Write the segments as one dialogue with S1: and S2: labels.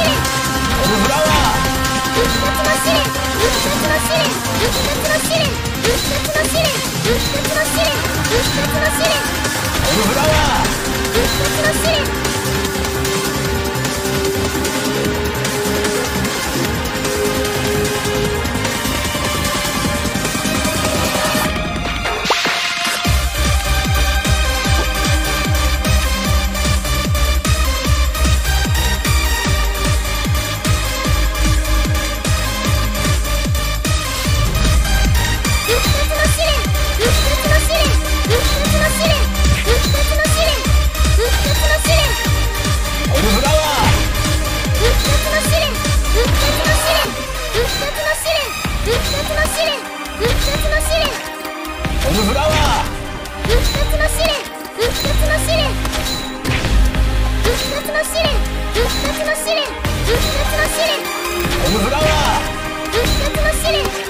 S1: のリンの試練復活の試練復活の試練オムフラワー復活の試練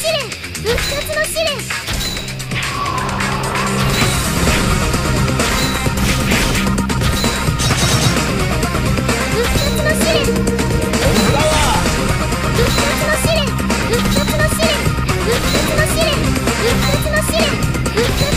S1: 試練復活の試練復活の試練復活の試練復活の試練